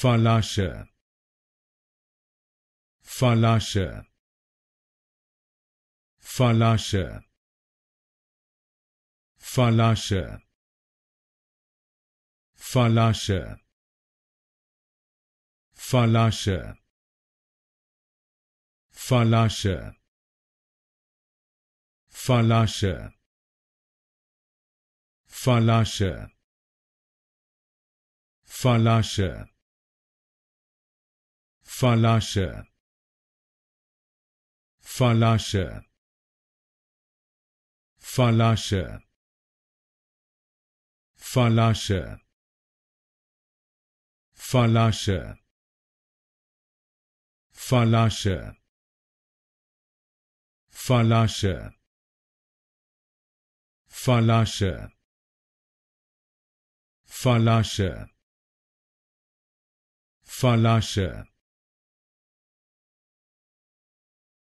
Falasha Falasha Falasha Falasha Falasha Falasha Falasha Falasha Falasha Falasha Falasha Falasha Falasha Falasha Falasha Falasha Falasha Falasha Falasha Falasha